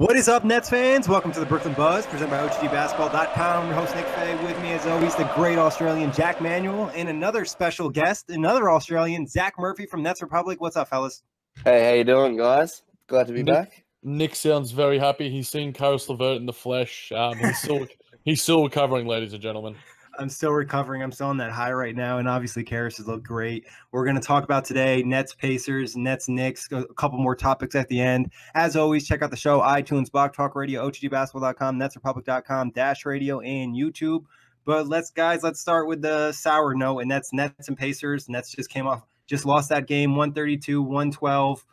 What is up, Nets fans? Welcome to the Brooklyn Buzz, presented by OTGBasketball.com. Your host, Nick Fay, with me as always, the great Australian Jac Manuell, and another special guest, another Australian, Zach Murphy from Nets Republic. What's up, fellas? Hey, how you doing, guys? Glad to be Nick, back. Nick sounds very happy. He's seen Caris LeVert in the flesh. Um, he's still he's still recovering, ladies and gentlemen. I'm still recovering. I'm still on that high right now, and obviously Caris has looked great. We're going to talk about today Nets, Pacers, Nets, Knicks, a couple more topics at the end. As always, check out the show iTunes, Block Talk Radio, OTGBasketball.com, NetsRepublic.com, Dash Radio, and YouTube. But let's guys, let's start with the sour note, and that's Nets and Pacers. Nets just came off, just lost that game, 132, 112.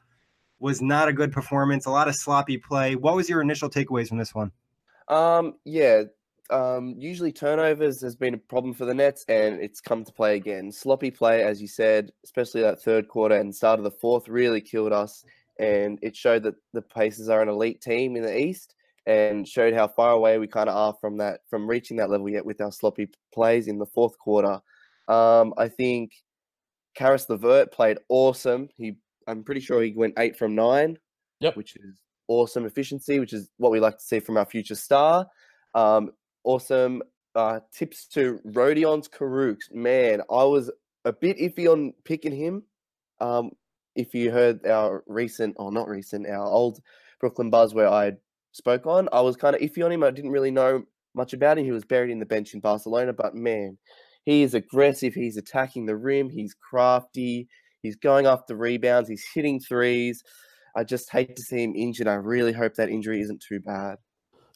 Was not a good performance. A lot of sloppy play. What was your initial takeaways from this one? Um, yeah, um, usually turnovers has been a problem for the Nets, and it's come to play again. Sloppy play, as you said, especially that third quarter and start of the fourth, really killed us, and it showed that the Pacers are an elite team in the East, and showed how far away we kind of are from that, from reaching that level yet with our sloppy plays in the fourth quarter. Um, I think Caris LeVert played awesome. He, I'm pretty sure he went eight from nine. Yep. which is awesome efficiency, which is what we like to see from our future star. Um, awesome uh, tips to Rodions Kurucs. Man, I was a bit iffy on picking him. Um, if you heard our recent, or not recent, our old Brooklyn Buzz where I spoke on, I was kind of iffy on him. I didn't really know much about him. He was buried in the bench in Barcelona, but man, he is aggressive. He's attacking the rim. He's crafty. He's going after rebounds. He's hitting threes. I just hate to see him injured. I really hope that injury isn't too bad.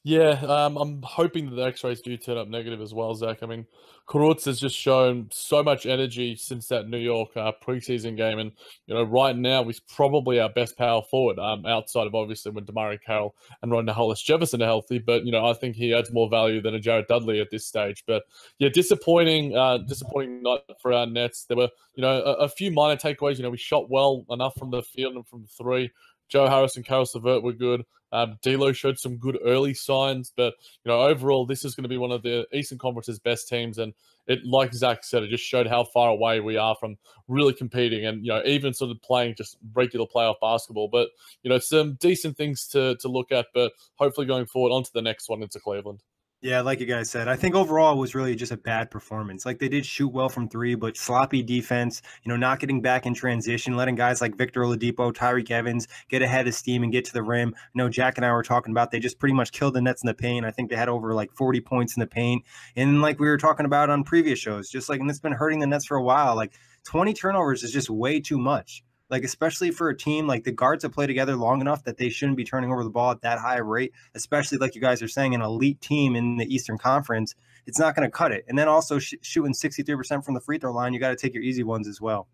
Yeah, um, I'm hoping that the X-rays do turn up negative as well, Zach. I mean, Kurucs has just shown so much energy since that New York uh, preseason game, and you know, right now he's probably our best power forward, um, outside of obviously when DeMarre Carroll and Rondae Hollis-Jefferson are healthy. But you know, I think he adds more value than a Jared Dudley at this stage. But yeah, disappointing, uh, disappointing night for our Nets. There were you know a, a few minor takeaways. You know, we shot well enough from the field and from three. Joe Harris and Caris LeVert were good. Um, D'Lo showed some good early signs, but you know overall this is going to be one of the Eastern Conference's best teams, and it, like Zach said, it just showed how far away we are from really competing, and you know even sort of playing just regular playoff basketball. But you know some decent things to to look at, but hopefully going forward onto the next one into Cleveland. Yeah, like you guys said, I think overall it was really just a bad performance. Like they did shoot well from three, but sloppy defense, you know, not getting back in transition, letting guys like Victor Oladipo, Tyreke Evans get ahead of steam and get to the rim. You know, Jack and I were talking about they just pretty much killed the Nets in the paint. I think they had over like 40 points in the paint. And like we were talking about on previous shows, just like, and it's been hurting the Nets for a while. Like 20 turnovers is just way too much like especially for a team like the guards have played together long enough that they shouldn't be turning over the ball at that high rate, especially like you guys are saying, an elite team in the Eastern Conference. It's not going to cut it. And then also sh- shooting 63% from the free throw line, you got to take your easy ones as well.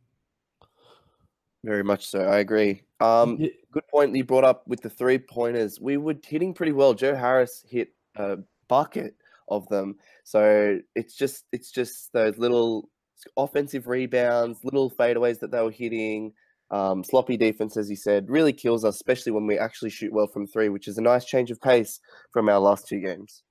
Very much so. I agree. Um, good point you brought up with the three pointers. We were hitting pretty well. Joe Harris hit a bucket of them. So it's just it's just those little offensive rebounds, little fadeaways that they were hitting. Um, sloppy defense, as you said, really kills us, especially when we actually shoot well from three, which is a nice change of pace from our last two games.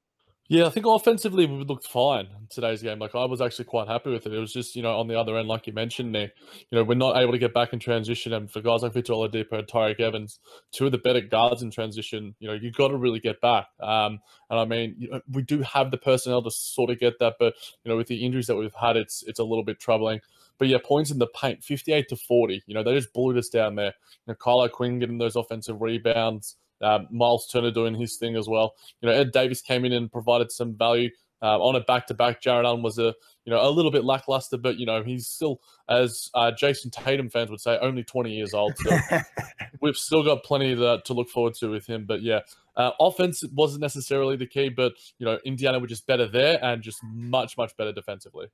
Yeah, I think offensively we looked fine in today's game. Like I was actually quite happy with it. It was just, you know, on the other end, like you mentioned, there, you know, we're not able to get back in transition. And for guys like Victor Oladipo and Tyreke Evans, two of the better guards in transition, you know, you've got to really get back. Um, and I mean, you know, we do have the personnel to sort of get that, but you know, with the injuries that we've had, it's it's a little bit troubling. But yeah, points in the paint, fifty-eight to forty. You know, they just blew us down there. You know, Kyle O'Quinn getting those offensive rebounds. Uh, Myles Turner doing his thing as well. You know, Ed Davis came in and provided some value uh, on a back-to-back. Jarrett Allen was a you know a little bit lackluster, but you know he's still, as uh, Jayson Tatum fans would say, only 20 years old. So we've still got plenty to, to look forward to with him. But yeah, uh, offense wasn't necessarily the key, but you know Indiana were just better there and just much much better defensively.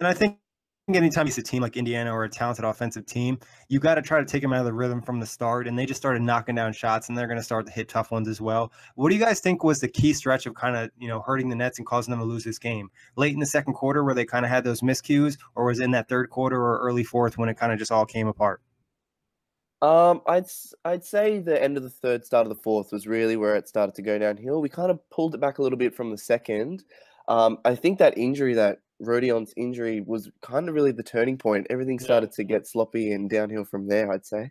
And I think anytime see a team like Indiana or a talented offensive team, you got to try to take them out of the rhythm from the start. And they just started knocking down shots, and they're going to start to hit tough ones as well. What do you guys think was the key stretch of kind of you know hurting the Nets and causing them to lose this game? Late in the second quarter, where they kind of had those miscues, or was in that third quarter or early fourth when it kind of just all came apart? Um, I'd I'd say the end of the third, start of the fourth was really where it started to go downhill. We kind of pulled it back a little bit from the second. Um, I think that injury, that Rodion's injury, was kind of really the turning point. Everything Yeah. started to get sloppy and downhill from there. I'd say.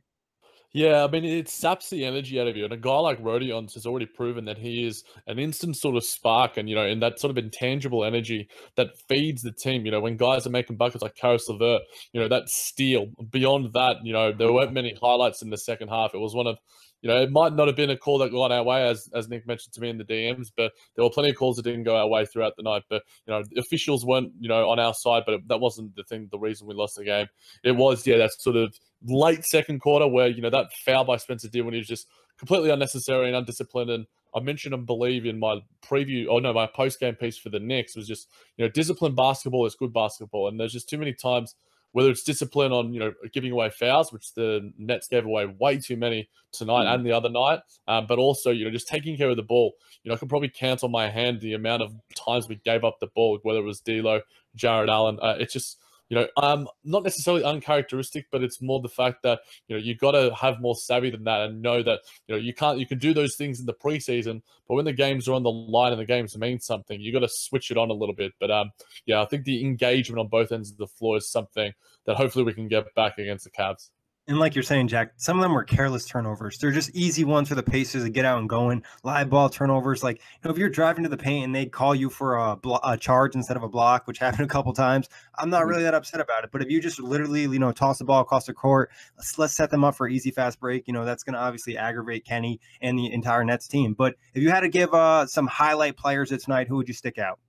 Yeah, I mean, it saps the energy out of you. And a guy like Rodions has already proven that he is an instant sort of spark and, you know, in that sort of intangible energy that feeds the team. You know, when guys are making buckets like Caris LeVert, you know, that steal. Beyond that, you know, there weren't many highlights in the second half. It was one of, you know, it might not have been a call that got our way, as as Nick mentioned to me in the DMs, but there were plenty of calls that didn't go our way throughout the night. But you know, officials weren't, you know, on our side, but it, that wasn't the thing, the reason we lost the game. It was, yeah, that sort of late second quarter where you know that foul by Spencer Deal when he was just completely unnecessary and undisciplined. And I mentioned and believe in my preview, or no, my post game piece for the Knicks was just you know disciplined basketball is good basketball, and there's just too many times whether it's discipline on you know giving away fouls, which the Nets gave away way too many tonight mm. and the other night, um, but also you know just taking care of the ball. You know, I could probably count on my hand the amount of times we gave up the ball, whether it was D'Lo, Jarrett Allen. Uh, it's just you know, um, not necessarily uncharacteristic, but it's more the fact that you know you got to have more savvy than that and know that you know you can't you can do those things in the preseason, but when the games are on the line and the games mean something, you got to switch it on a little bit. But um, yeah, I think the engagement on both ends of the floor is something that hopefully we can get back against the Cavs. And like you're saying, Jack, some of them were careless turnovers. They're just easy ones for the Pacers to get out and going. Live ball turnovers, like you know, if you're driving to the paint and they call you for a, blo- a charge instead of a block, which happened a couple times, I'm not mm-hmm. really that upset about it. But if you just literally, you know, toss the ball across the court, let's let's set them up for easy fast break. You know, that's going to obviously aggravate Kenny and the entire Nets team. But if you had to give uh, some highlight players tonight, who would you stick out?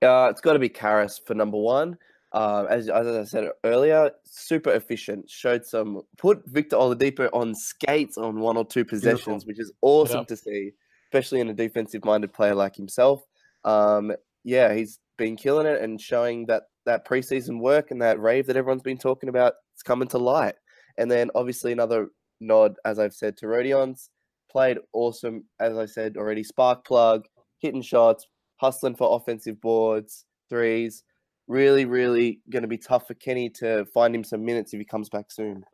Uh, it's got to be Caris for number one. Uh, as, as I said earlier, super efficient. Showed some put Victor Oladipo on skates on one or two possessions, Beautiful. which is awesome yeah. to see, especially in a defensive-minded player like himself. Um, yeah, he's been killing it and showing that that preseason work and that rave that everyone's been talking about is coming to light. And then obviously another nod, as I've said, to Rodions. Played awesome, as I said already. Spark plug, hitting shots, hustling for offensive boards, threes really, really going to be tough for Kenny to find him some minutes if he comes back soon.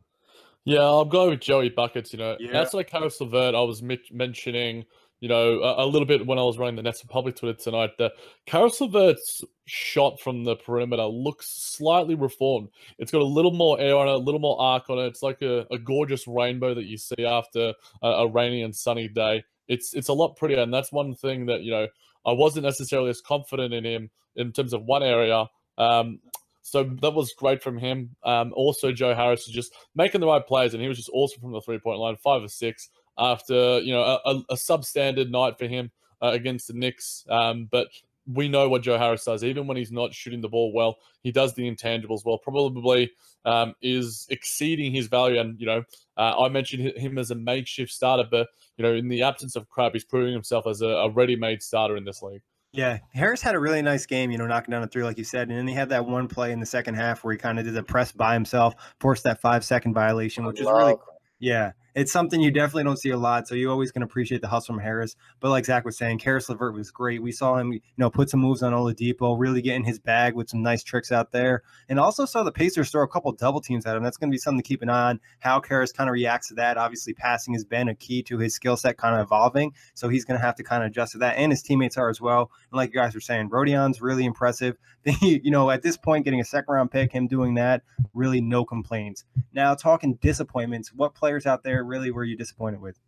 Yeah, I'll go with Joey Buckets. You know, yeah. that's like Caris LeVert I was mentioning, you know, a, a, little bit when I was running the Nets Republic Twitter tonight. That Caris LeVert's shot from the perimeter looks slightly reformed. It's got a little more air on it, a little more arc on it. It's like a, a gorgeous rainbow that you see after a, a rainy and sunny day. It's it's a lot prettier, and that's one thing that you know I wasn't necessarily as confident in him in terms of one area um, so that was great from him. Um, also, Joe Harris is just making the right plays, and he was just awesome from the three point line, five or six after you know a, a substandard night for him uh, against the Knicks. Um, but we know what Joe Harris does. Even when he's not shooting the ball well, he does the intangibles well. Probably um, is exceeding his value. And you know, uh, I mentioned him as a makeshift starter, but you know, in the absence of Crabbe, he's proving himself as a, a ready-made starter in this league. Yeah, Harris had a really nice game, you know, knocking down a three, like you said. And then he had that one play in the second half where he kind of did the press by himself, forced that five second violation, which is really, yeah, it's something you definitely don't see a lot. So you always can appreciate the hustle from Harris. But like Zach was saying, Caris LeVert was great. We saw him, you know, put some moves on Oladipo, really get in his bag with some nice tricks out there. And also saw the Pacers throw a couple double teams at him. That's going to be something to keep an eye on. How Caris kind of reacts to that. Obviously, passing has been a key to his skill set kind of evolving. So he's going to have to kind of adjust to that. And his teammates are as well. And like you guys were saying, Rodions really impressive. you know, at this point, getting a second round pick, him doing that, really no complaints. Now, talking disappointments, what players out there really were you disappointed? with?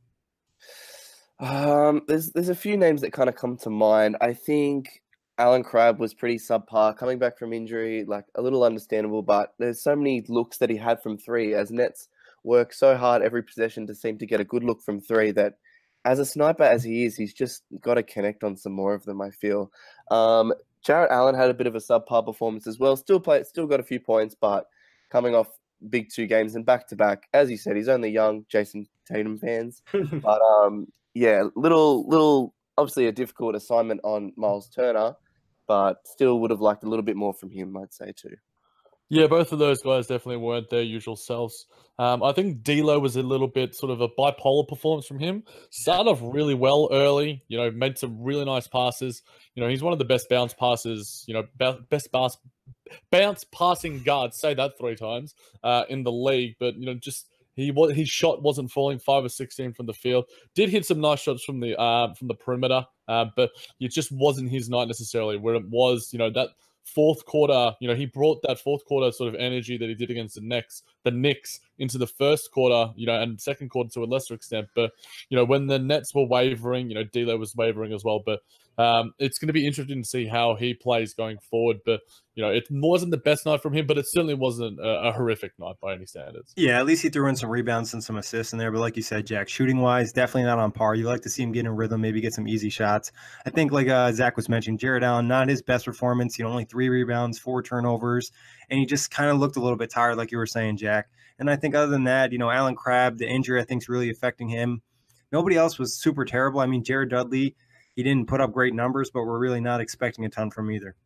Um, there's there's a few names that kind of come to mind. I think Allen Crabbe was pretty subpar coming back from injury, like a little understandable, but there's so many looks that he had from three as Nets work so hard every possession to seem to get a good look from three that as a sniper as he is, he's just got to connect on some more of them, I feel. Um, Jarrett Allen had a bit of a subpar performance as well. Still play, still got a few points, but coming off big two games and back to back. As you said, he's only young. Jayson Tatum fans, but um, yeah, little little obviously a difficult assignment on Myles Turner, but still would have liked a little bit more from him. I'd say too. Yeah, both of those guys definitely weren't their usual selves. Um, I think D'Lo was a little bit sort of a bipolar performance from him. Started off really well early, you know, made some really nice passes. You know, he's one of the best bounce passes, you know, best bounce bounce passing guards. Say that three times uh, in the league, but you know, just he was his shot wasn't falling five or sixteen from the field. Did hit some nice shots from the uh, from the perimeter, uh, but it just wasn't his night necessarily. Where it was, you know, that fourth quarter, you know, he brought that fourth quarter sort of energy that he did against the Knicks, the Knicks into the first quarter, you know, and second quarter to a lesser extent. But you know, when the Nets were wavering, you know, D'Lo was wavering as well. But um, it's going to be interesting to see how he plays going forward. But you know, it wasn't the best night from him, but it certainly wasn't a, a, horrific night by any standards. Yeah, at least he threw in some rebounds and some assists in there. But like you said, Jack, shooting wise, definitely not on par. You like to see him get in rhythm, maybe get some easy shots. I think, like uh, Zach was mentioning, Jarrett Allen, not his best performance. You know, only three rebounds, four turnovers, and he just kind of looked a little bit tired, like you were saying, Jack. And I think other than that, you know, Allen Crabbe, the injury I think is really affecting him. Nobody else was super terrible. I mean, Jared Dudley he didn't put up great numbers, but we're really not expecting a ton from either.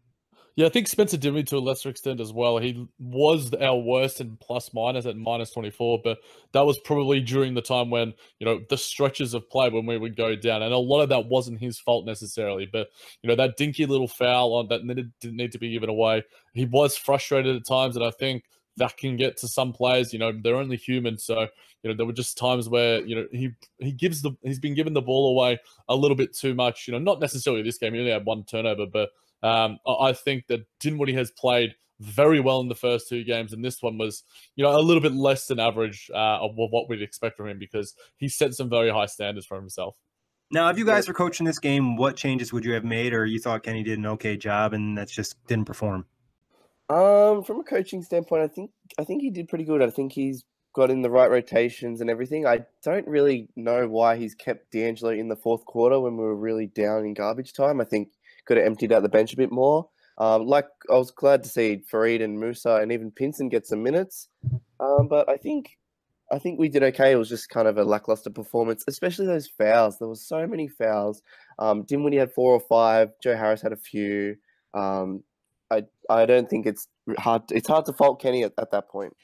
Yeah, I think Spencer Dinwiddie to a lesser extent as well. He was our worst in plus minus at minus 24, but that was probably during the time when, you know, the stretches of play when we would go down. And a lot of that wasn't his fault necessarily. But, you know, that dinky little foul on that didn't need to be given away. He was frustrated at times. And I think that can get to some players. You know, they're only human, so you know there were just times where you know he he gives the he's been given the ball away a little bit too much. You know, not necessarily this game. He only had one turnover, but um, I think that Dinwiddie has played very well in the first two games, and this one was, you know, a little bit less than average uh, of what we'd expect from him because he set some very high standards for himself. Now, if you guys were coaching this game, what changes would you have made, or you thought Kenny did an okay job and that's just didn't perform? Um, from a coaching standpoint, I think I think he did pretty good. I think he's got in the right rotations and everything. I don't really know why he's kept D'Angelo in the fourth quarter when we were really down in garbage time. I think could have emptied out the bench a bit more. Um, like I was glad to see Faried and Musa and even Pinson get some minutes. Um, but I think I think we did okay. It was just kind of a lackluster performance, especially those fouls. There was so many fouls. Um, Dinwiddie had four or five. Joe Harris had a few. Um, I I don't think it's hard. It's hard to fault Kenny at, at that point.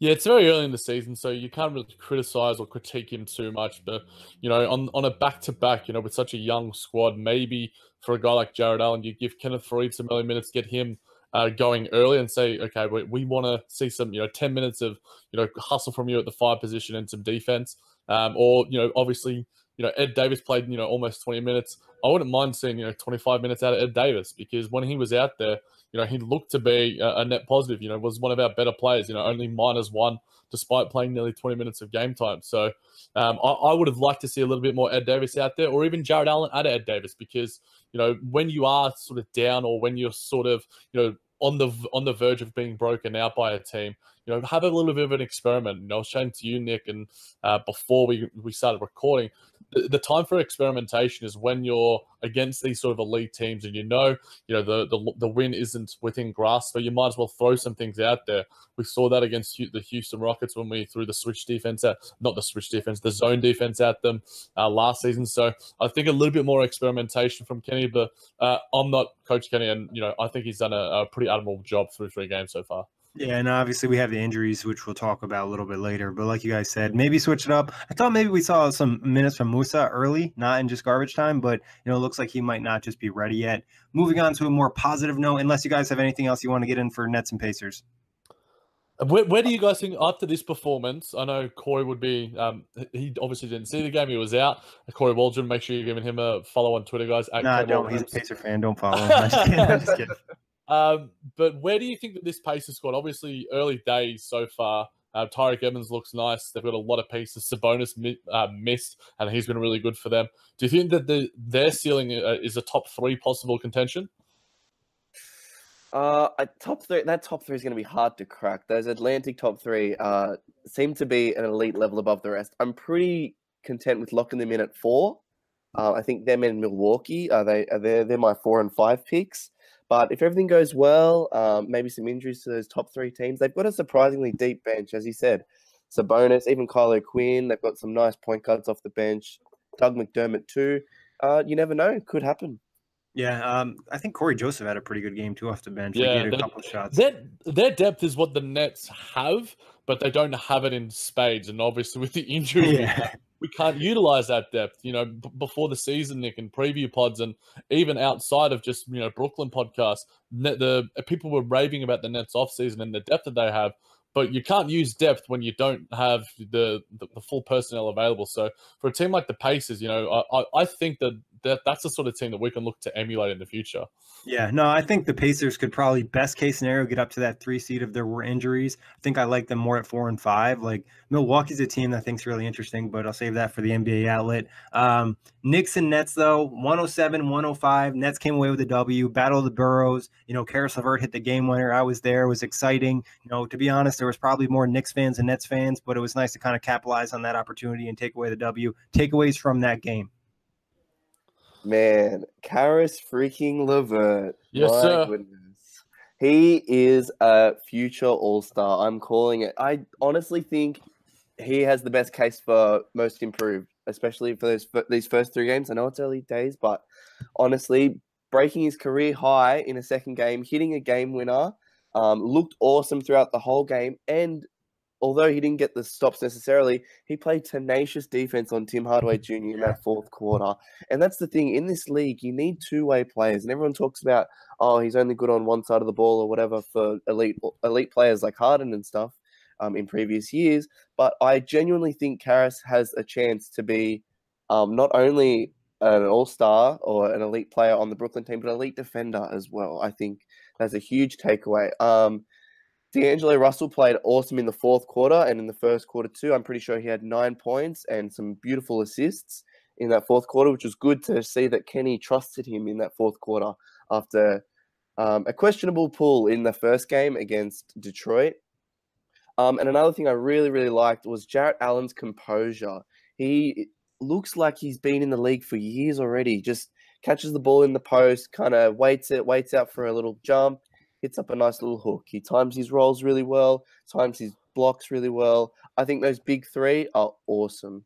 Yeah, it's very early in the season, so you can't really criticize or critique him too much. But you know, on on a back to back, you know, with such a young squad, maybe for a guy like Jarrett Allen, you give Kenneth Faried some early minutes, get him uh, going early, and say, okay, we, we want to see some, you know, ten minutes of you know hustle from you at the five position and some defense, um, or you know, obviously you know, Ed Davis played, you know, almost 20 minutes. I wouldn't mind seeing, you know, 25 minutes out of Ed Davis because when he was out there, you know, he looked to be a, net positive, you know, was one of our better players, you know, only minus one despite playing nearly 20 minutes of game time. So um, I, I, would have liked to see a little bit more Ed Davis out there or even Jarrett Allen out of Ed Davis because, you know, when you are sort of down or when you're sort of, you know, on the on the verge of being broken out by a team, you know, have a little bit of an experiment. You know, I was saying to you, Nick, and uh, before we we started recording, the, time for experimentation is when you're against these sort of elite teams and you know, you know, the the, the win isn't within grasp, so you might as well throw some things out there. We saw that against the Houston Rockets when we threw the switch defense at, not the switch defense, the zone defense at them uh, last season. So I think a little bit more experimentation from Kenny, but uh, I'm not Coach Kenny, and you know, I think he's done a, a pretty admirable job through three games so far. Yeah, and obviously we have the injuries, which we'll talk about a little bit later. But like you guys said, maybe switch it up. I thought maybe we saw some minutes from Musa early, not in just garbage time, but you know, it looks like he might not just be ready yet. Moving on to a more positive note, unless you guys have anything else you want to get in for Nets and Pacers. Where, where do you guys think after this performance? I know Corey would be. Um, he obviously didn't see the game; he was out. Corey Waldron, make sure you're giving him a follow on Twitter, guys. No, nah, don't. He's a Pacer fan. Don't follow him. I'm just kidding. I'm just kidding. Um, but where do you think that this Pacers squad? Obviously, early days so far. Uh, Tyreke Evans looks nice. They've got a lot of pieces. Sabonis mi- uh, missed, and he's been really good for them. Do you think that the their ceiling uh, is a top three possible contention? Uh, top three. That top three is going to be hard to crack. Those Atlantic top three uh seem to be an elite level above the rest. I'm pretty content with locking them in at four. Uh, I think them in Milwaukee. Are they? Are they? They're my four and five picks. But if everything goes well, um, maybe some injuries to those top three teams, they've got a surprisingly deep bench, as you said. Sabonis, even Kyle O'Quinn, they've got some nice point guards off the bench. Doug McDermott too. Uh, you never know; could happen. Yeah, um, I think Cory Joseph had a pretty good game too off the bench. Yeah, like, a couple shots. Their, their depth is what the Nets have, but they don't have it in spades. And obviously, with the injury, yeah we can't utilize that depth. You know, b- before the season, Nick, and preview pods, and even outside of just you know Brooklyn podcasts, the uh, people were raving about the Nets off season and the depth that they have. But you can't use depth when you don't have the, the, the full personnel available. So for a team like the Pacers, you know, I, I think that that that's the sort of team that we can look to emulate in the future. Yeah, no, I think the Pacers could probably best case scenario get up to that three seed if there were injuries. I think I like them more at four and five. Like Milwaukee's a team that I think's really interesting, but I'll save that for the NBA outlet. Um, Knicks and Nets though, 107, 105. Nets came away with a W. Battle of the Boroughs. You know, Caris LeVert hit the game winner. I was there. It was exciting. You know, to be honest, was probably more Knicks fans than Nets fans, but it was nice to kind of capitalize on that opportunity and take away the W. Takeaways from that game. Man, Caris freaking Levert. Yes, My sir. Goodness. He is a future All Star. I'm calling it. I honestly think he has the best case for most improved, especially for those for these first three games. I know it's early days, but honestly, breaking his career high in a second game, hitting a game winner, um, looked awesome throughout the whole game, and although he didn't get the stops necessarily, he played tenacious defense on Tim Hardaway Jr. in that fourth quarter. And that's the thing in this league, you need two way players. And everyone talks about, oh, he's only good on one side of the ball or whatever for elite elite players like Harden and stuff um, in previous years. But I genuinely think Caris has a chance to be um, not only an all star or an elite player on the Brooklyn team, but an elite defender as well. I think that's a huge takeaway. Um, D'Angelo Russell played awesome in the fourth quarter and in the first quarter too. I'm pretty sure he had nine points and some beautiful assists in that fourth quarter, which was good to see that Kenny trusted him in that fourth quarter after um, a questionable pull in the first game against Detroit. Um, and another thing I really, really liked was Jarrett Allen's composure. He looks like he's been in the league for years already. Just catches the ball in the post, kind of waits it, waits out for a little jump, hits up a nice little hook. He times his rolls really well, times his blocks really well. I think those big three are awesome.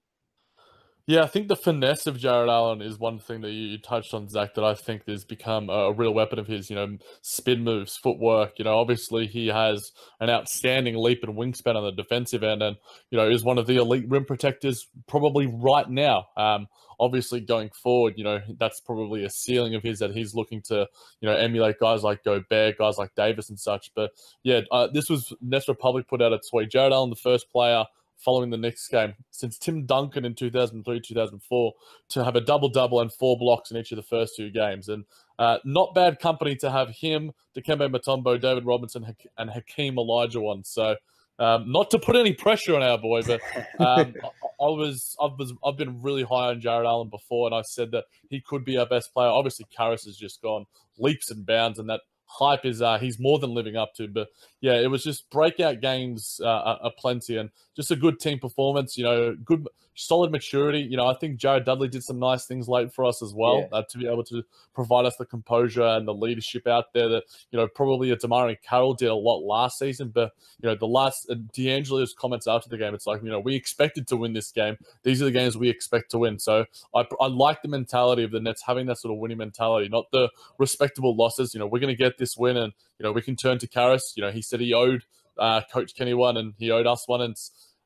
Yeah, I think the finesse of Jarrett Allen is one thing that you, you touched on, Zach, that I think has become a, a real weapon of his. You know, spin moves, footwork. You know, obviously he has an outstanding leap and wingspan on the defensive end, and you know is one of the elite rim protectors probably right now. Um, obviously going forward, you know that's probably a ceiling of his that he's looking to you know emulate guys like Gobert, guys like Davis and such. But yeah, uh, this was Nets Republic put out a tweet. Jarrett Allen, the first player following the next game since Tim Duncan in 2003 2004 to have a double double and four blocks in each of the first two games. And uh, not bad company to have him, Dikembe Mutombo, David Robinson, and Hakeem Olajuwon. So. Um, not to put any pressure on our boy, but um, I, I, was, I was, I've been really high on Jarrett Allen before, and I said that he could be our best player. Obviously, Caris has just gone leaps and bounds, and that hype is uh, he's more than living up to. But yeah, it was just breakout games uh, are plenty and just a good team performance. You know, good solid maturity. You know, I think Jared Dudley did some nice things late for us as well yeah. uh, to be able to provide us the composure and the leadership out there that you know probably a DeMarre Carroll did a lot last season. But you know, the last uh, D'Angelo's comments after the game, it's like you know we expected to win this game. These are the games we expect to win. So I, I like the mentality of the Nets having that sort of winning mentality, not the respectable losses. You know, we're going to get this win, and you know we can turn to Caris. You know, he said he owed uh, Coach Kenny one, and he owed us one, and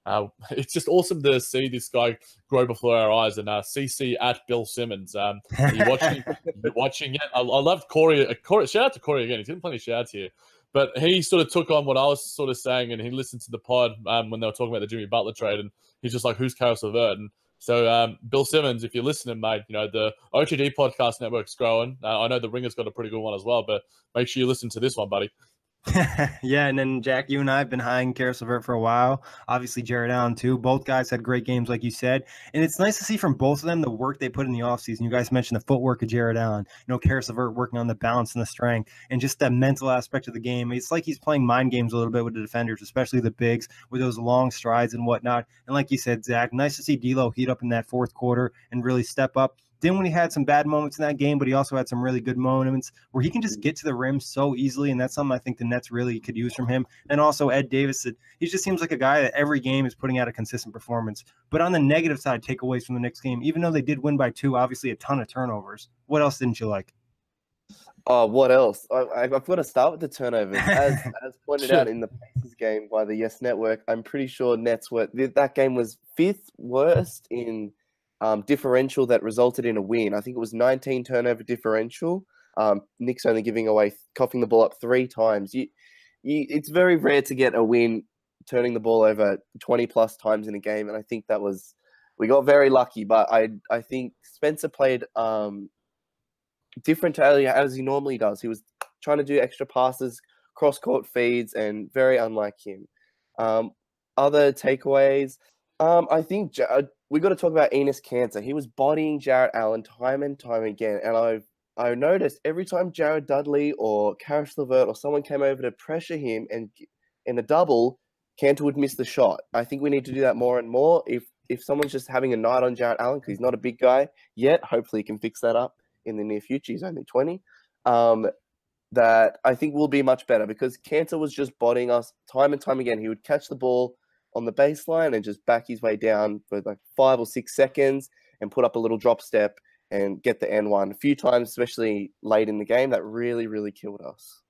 uh, it's just awesome to see this guy grow before our eyes. And uh, CC at Bill Simmons, um, you watching, you watching it. I, I loved Corey, uh, Corey. Shout out to Corey again. He's getting plenty of shouts here. But he sort of took on what I was sort of saying, and he listened to the pod um, when they were talking about the Jimmy Butler trade, and he's just like, "Who's Caris LeVert?" And so, um, Bill Simmons, if you're listening, mate, you know the OTG podcast network's growing. Uh, I know the Ringer's got a pretty good one as well, but make sure you listen to this one, buddy. yeah, and then Jack, you and I have been high in Caris LeVert for a while. Obviously, Jarrett Allen too. Both guys had great games, like you said, and it's nice to see from both of them the work they put in the offseason. You guys mentioned the footwork of Jarrett Allen. You know, Caris LeVert working on the balance and the strength, and just that mental aspect of the game. It's like he's playing mind games a little bit with the defenders, especially the bigs, with those long strides and whatnot. And like you said, Zach, nice to see D'Lo heat up in that fourth quarter and really step up. Then when he had some bad moments in that game, but he also had some really good moments where he can just mm-hmm. get to the rim so easily, and that's something I think the Nets really could use from him. And also Ed Davis, he just seems like a guy that every game is putting out a consistent performance. But on the negative side, takeaways from the next game, even though they did win by two, obviously a ton of turnovers. What else didn't you like? Oh, what else? I, have got to start with the turnovers. As, as pointed out in the Pacers game by the Yes Network, I'm pretty sure Nets were that game was fifth worst in um, differential that resulted in a win. I think it was 19 turnover differential. Um, Knicks only giving away, coughing the ball up three times. You, you, it's very rare to get a win turning the ball over 20 plus times in a game, and I think that was we got very lucky. But I I think Spencer played um, different as he normally does. He was trying to do extra passes, cross court feeds, and very unlike him. Um, other takeaways, um, I think uh, we got to talk about Enes Kanter. He was bodying Jarrett Allen time and time again, and I've I noticed every time Jared Dudley or Caris LeVert or someone came over to pressure him and in a double, Kanter would miss the shot. I think we need to do that more and more. If if someone's just having a night on Jarrett Allen because he's not a big guy yet, hopefully he can fix that up in the near future. He's only twenty. Um, that I think will be much better because Kanter was just bodying us time and time again. He would catch the ball on the baseline and just back his way down for like five or six seconds and put up a little drop step and get the and-one a few times, especially late in the game. That really, really killed us.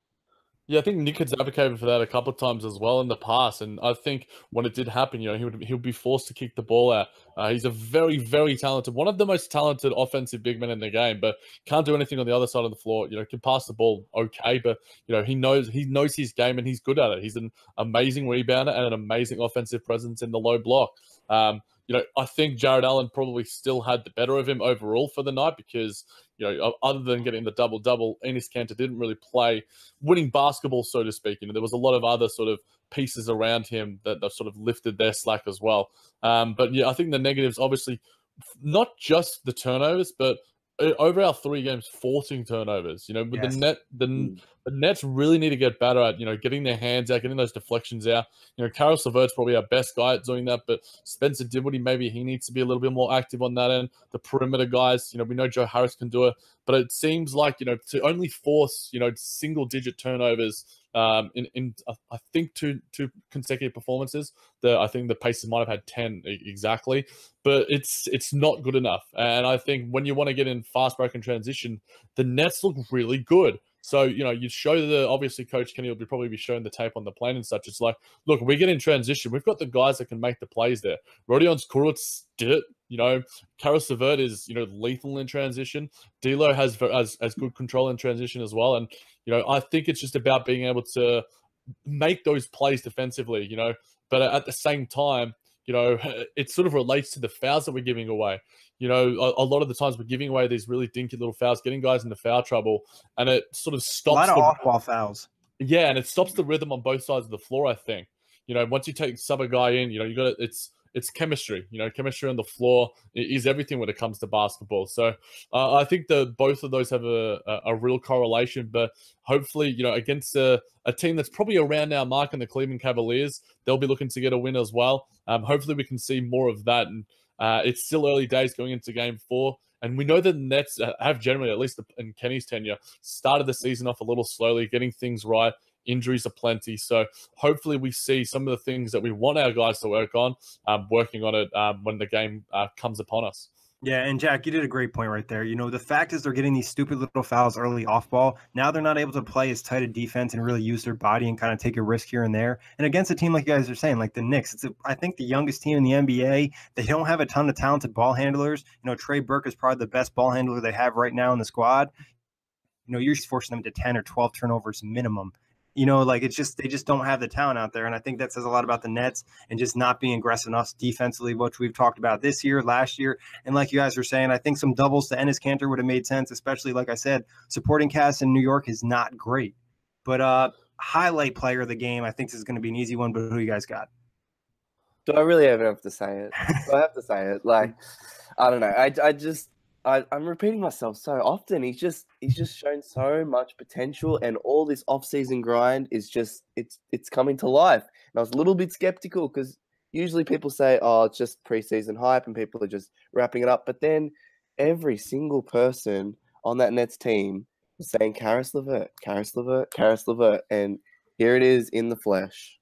Yeah, I think Nick has advocated for that a couple of times as well in the past, and I think when it did happen, you know, he would he would be forced to kick the ball out. Uh, he's a very, very talented, one of the most talented offensive big men in the game, but can't do anything on the other side of the floor. You know, can pass the ball okay, but you know he knows he knows his game and he's good at it. He's an amazing rebounder and an amazing offensive presence in the low block. Um, you know, I think Jarrett Allen probably still had the better of him overall for the night because, you know, other than getting the double double, Enes Kanter didn't really play winning basketball, so to speak. You know, there was a lot of other sort of pieces around him that, that sort of lifted their slack as well. Um, but yeah, I think the negatives, obviously, not just the turnovers, but over our three games, 14 turnovers. You know, with yes. the net, the, mm. the Nets really need to get better at, you know, getting their hands out, getting those deflections out. You know, Caris LeVert's probably our best guy at doing that, but Spencer Dinwiddie, maybe he needs to be a little bit more active on that end. The perimeter guys, you know, we know Joe Harris can do it, but it seems like, you know, to only force, you know, single digit turnovers um, in, in I think two two consecutive performances. The I think the Pacers might have had ten exactly, but it's it's not good enough. And I think when you want to get in fast break and transition, the Nets look really good. So, you know, you show the obviously Coach Kenny will be probably be showing the tape on the plane and such. It's like, look, we get in transition. We've got the guys that can make the plays there. Rodions Kurucs did it. You know, Caris LeVert is, you know, lethal in transition. D'Lo has, has has good control in transition as well. And, you know, I think it's just about being able to make those plays defensively, you know, but at the same time, you know, it sort of relates to the fouls that we're giving away. You know, a, a, lot of the times we're giving away these really dinky little fouls, getting guys into foul trouble, and it sort of stops. A lot of off-ball fouls. Yeah, and it stops the rhythm on both sides of the floor. I think. You know, once you take sub a guy in, you know, you got it's it's chemistry. You know, chemistry on the floor is everything when it comes to basketball. So uh, I think that both of those have a, a, a, real correlation. But hopefully, you know, against a, a team that's probably around our mark in the Cleveland Cavaliers, they'll be looking to get a win as well. Um, hopefully, we can see more of that. And uh, it's still early days going into game four. And we know that the Nets have generally, at least in Kenny's tenure, started the season off a little slowly, getting things right. Injuries are plenty. So hopefully we see some of the things that we want our guys to work on, um, working on it um, when the game uh, comes upon us. Yeah, and Jack, you did a great point right there. You know, the fact is they're getting these stupid little fouls early off ball. Now they're not able to play as tight a defense and really use their body and kind of take a risk here and there. And against a team like you guys are saying, like the Knicks, it's a, I think the youngest team in the NBA. They don't have a ton of talented ball handlers. You know, Trey Burke is probably the best ball handler they have right now in the squad. You know, you're just forcing them to 10 or 12 turnovers minimum you know, like it's just they just don't have the talent out there. And I think that says a lot about the Nets and just not being aggressive enough defensively, which we've talked about this year, last year. And like you guys were saying, I think some doubles to Enes Kanter would have made sense, especially like I said, supporting cast in New York is not great. But uh highlight player of the game, I think this is going to be an easy one, but who you guys got? Do I really have to say it? Do I have to say it? Like, I don't know. I, I just I, I'm repeating myself so often. He's just he's just shown so much potential, and all this off-season grind is just it's it's coming to life. And I was a little bit skeptical because usually people say, "Oh, it's just preseason hype," and people are just wrapping it up. But then every single person on that Nets team was saying, "Caris LeVert, Caris LeVert, Caris LeVert," and here it is in the flesh.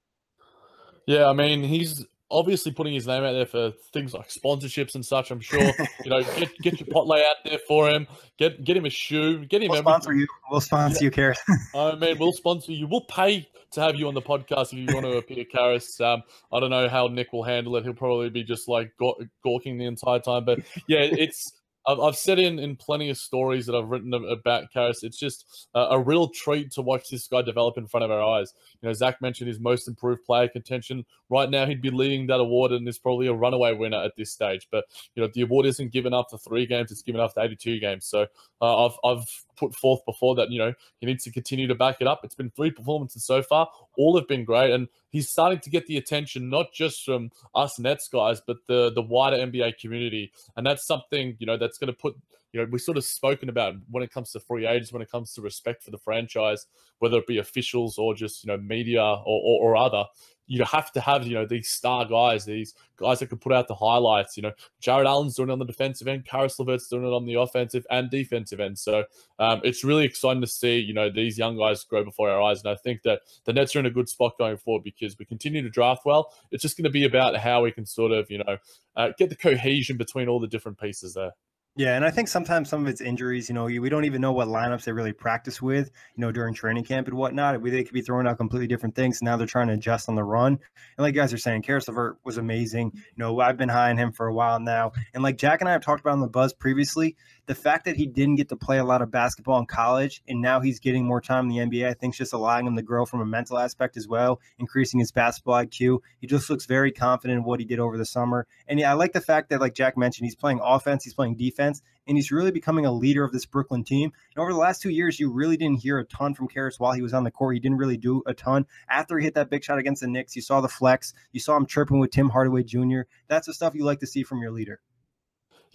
Yeah, I mean, he's obviously putting his name out there for things like sponsorships and such. I'm sure you know get get your pot lay out there for him. Get get him a shoe. Get him. We'll sponsor you. We'll sponsor you, Caris. I mean, we'll sponsor you. We'll pay to have you on the podcast if you want to appear, Caris. Um, I don't know how Nick will handle it. He'll probably be just like gawking the entire time. But yeah, it's I've, I've said in, in plenty of stories that I've written about Caris, it's just a, a, real treat to watch this guy develop in front of our eyes. You know, Zach mentioned his most improved player contention. Right now, he'd be leading that award and is probably a runaway winner at this stage. But, you know, the award isn't given after three games, it's given after 82 games. So uh, I've, I've put forth before that, you know, he needs to continue to back it up. It's been three performances so far. All have been great. And he's starting to get the attention, not just from us Nets guys, but the, the wider NBA community. And that's something, you know, that's going to put you know, we've sort of spoken about when it comes to free agents, when it comes to respect for the franchise, whether it be officials or just, you know, media or, or, or other you have to have, you know, these star guys, these guys that can put out the highlights. You know, Jarrett Allen's doing it on the defensive end, Caris LeVert's doing it on the offensive and defensive end. So um, it's really exciting to see, you know, these young guys grow before our eyes. And I think that the Nets are in a good spot going forward because we continue to draft well. It's just going to be about how we can sort of, you know, uh, get the cohesion between all the different pieces there. Yeah, and I think sometimes some of it's injuries. You know, we don't even know what lineups they really practice with. You know, during training camp and whatnot, they could be throwing out completely different things. Now they're trying to adjust on the run. And like you guys are saying, Caris LeVert was amazing. You know, I've been high on him for a while now. And like Jack and I have talked about on the buzz previously, the fact that he didn't get to play a lot of basketball in college and now he's getting more time in the NBA, I think just allowing him to grow from a mental aspect as well, increasing his basketball IQ. He just looks very confident in what he did over the summer. And yeah, I like the fact that, like Jack mentioned, he's playing offense, he's playing defense, and he's really becoming a leader of this Brooklyn team. And over the last two years, you really didn't hear a ton from Caris while he was on the court. He didn't really do a ton. After he hit that big shot against the Knicks, you saw the flex, you saw him chirping with Tim Hardaway Jr. That's the stuff you like to see from your leader.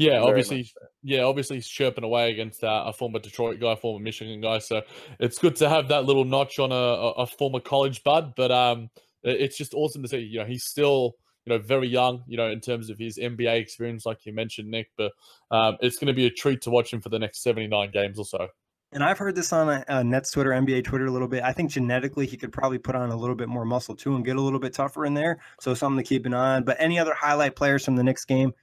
Yeah, Very obviously, so. yeah, obviously he's chirping away against uh, a former Detroit guy, former Michigan guy. So it's good to have that little notch on a, a former college bud. But um, it's just awesome to see. You know, he's still you know very young. You know, in terms of his NBA experience, like you mentioned, Nick. But um, it's going to be a treat to watch him for the next seventy nine games or so. And I've heard this on a, a Nets Twitter, NBA Twitter a little bit. I think genetically he could probably put on a little bit more muscle too and get a little bit tougher in there. So something to keep an eye on. But any other highlight players from the Knicks game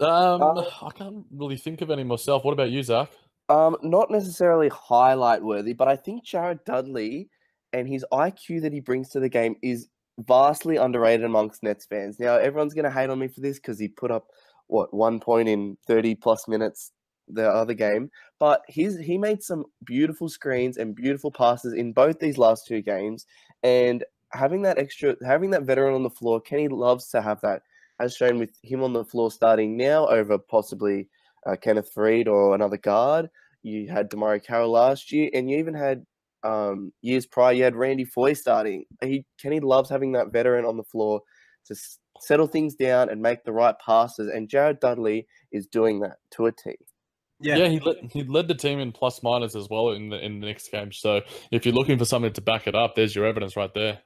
um, uh, I can't really think of any myself. What about you, Zach? Um, not necessarily highlight worthy, but I think Jared Dudley and his IQ that he brings to the game is vastly underrated amongst Nets fans. Now, everyone's going to hate on me for this because he put up what one point in thirty plus minutes the other game, but he's he made some beautiful screens and beautiful passes in both these last two games, and having that extra, having that veteran on the floor, Kenny loves to have that as shown with him on the floor starting now over possibly uh, Kenneth Faried or another guard. You had DeMarre Carroll last year, and you even had um, years prior, you had Randy Foye starting. He Kenny loves having that veteran on the floor to settle things down and make the right passes, and Jared Dudley is doing that to a T. Yeah, yeah, he led he led the team in plus minus as well in the in the next game. So if you're looking for something to back it up, there's your evidence right there.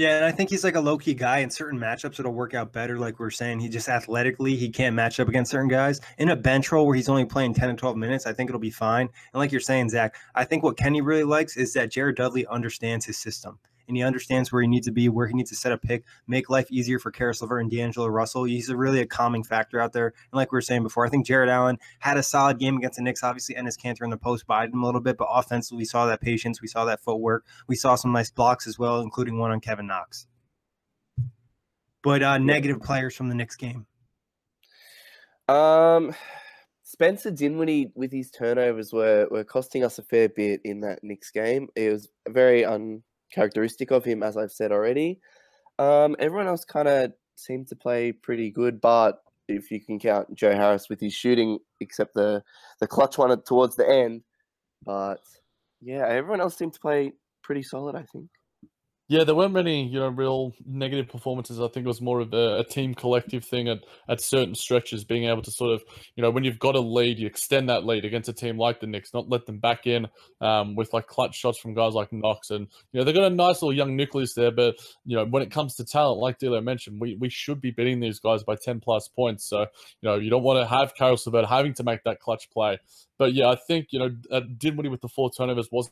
Yeah, and I think he's like a low key guy. In certain matchups, it'll work out better. Like we are saying, he just athletically he can't match up against certain guys. In a bench role where he's only playing ten to twelve minutes, I think it'll be fine. And like you're saying, Zach, I think what Kenny really likes is that Jared Dudley understands his system and he understands where he needs to be, where he needs to set a pick, make life easier for Caris LeVert and D'Angelo Russell. He's a really a calming factor out there. And like we were saying before, I think Jarrett Allen had a solid game against the Knicks. Obviously, Enes Kanter in the post bided him a little bit, but offensively, we saw that patience, we saw that footwork, we saw some nice blocks as well, including one on Kevin Knox. But uh, negative players from the Knicks game. Um, Spencer Dinwiddie with his turnovers were were costing us a fair bit in that Knicks game. It was very uncharacteristic of him, as I've said already. Um, everyone else kind of seemed to play pretty good, but if you can count Joe Harris with his shooting, except the the clutch one towards the end. But yeah, everyone else seemed to play pretty solid. I think. Yeah, there weren't many, you know, real negative performances. I think it was more of a, a, team collective thing at, at certain stretches, being able to sort of, you know, when you've got a lead, you extend that lead against a team like the Knicks, not let them back in um, with like clutch shots from guys like Knox. And, you know, they've got a nice little young nucleus there, but, you know, when it comes to talent, like D'Lo mentioned, we, we should be beating these guys by 10 plus points. So, you know, you don't want to have Caris LeVert having to make that clutch play. But yeah, I think, you know, uh, Dinwiddie with the four turnovers was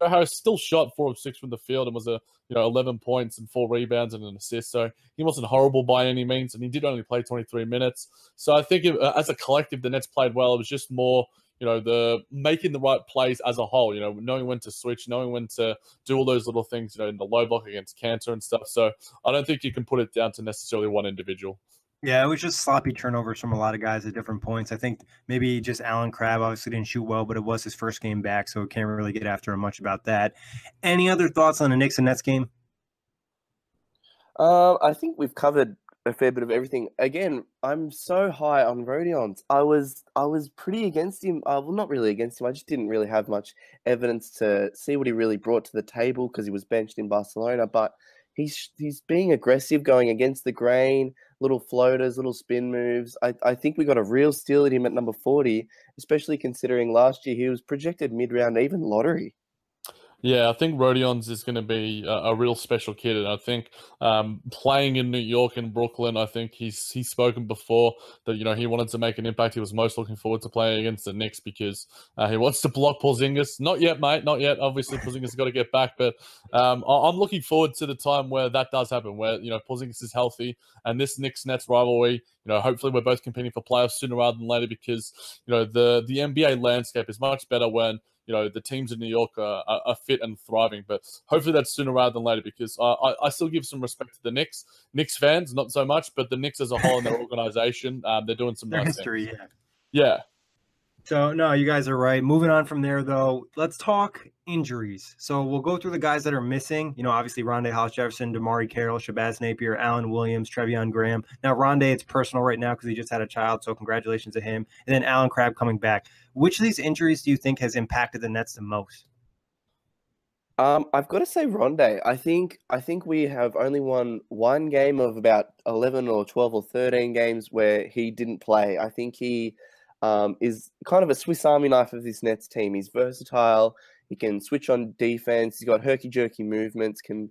Harris still shot four of six from the field and was a you know 11 points and four rebounds and an assist. So he wasn't horrible by any means, and he did only play 23 minutes. So I think uh, as a collective, the Nets played well. It was just more you know the making the right plays as a whole. You know knowing when to switch, knowing when to do all those little things. You know in the low block against Kanter and stuff. So I don't think you can put it down to necessarily one individual. Yeah, it was just sloppy turnovers from a lot of guys at different points. I think maybe just Allen Crabbe obviously didn't shoot well, but it was his first game back, so we can't really get after him much about that. Any other thoughts on the Knicks and Nets game? Uh, I think we've covered a fair bit of everything. Again, I'm so high on Rodions. I was I was pretty against him. Uh, well, not really against him. I just didn't really have much evidence to see what he really brought to the table because he was benched in Barcelona. But he's he's being aggressive, going against the grain, little floaters, little spin moves. I, I think we got a real steal at him at number 40, especially considering last year he was projected mid round, even lottery. Yeah, I think Rodions is going to be a, a, real special kid, and I think um, playing in New York and Brooklyn, I think he's he's spoken before that you know he wanted to make an impact. He was most looking forward to playing against the Knicks because uh, he wants to block Porzingis. Not yet, mate, not yet. Obviously, Porzingis has got to get back, but um, I, am looking forward to the time where that does happen, where you know Porzingis is healthy, and this Knicks Nets rivalry. You know, hopefully we're both competing for playoffs sooner rather than later because you know the the NBA landscape is much better when you know the teams in New York are, are, are, fit and thriving. But hopefully that's sooner rather than later because I, I, I, still give some respect to the Knicks. Knicks fans, not so much, but the Knicks as a whole in their organization, um, they're doing some their nice history. Things. Yeah. Yeah. So no, you guys are right. Moving on from there, though, let's talk injuries. So we'll go through the guys that are missing. You know, obviously Rondae Hollis Jefferson, DeMarre Carroll, Shabazz Napier, Alan Williams, Treveon Graham. Now Rondae, it's personal right now because he just had a child, so congratulations to him. And then Allen Crabbe coming back. Which of these injuries do you think has impacted the Nets the most? Um, I've got to say Rondae. I think I think we have only won one game of about eleven or twelve or thirteen games where he didn't play. I think he um, is kind of a Swiss Army knife of this Nets team. He's versatile. He can switch on defense. He's got herky jerky movements. Can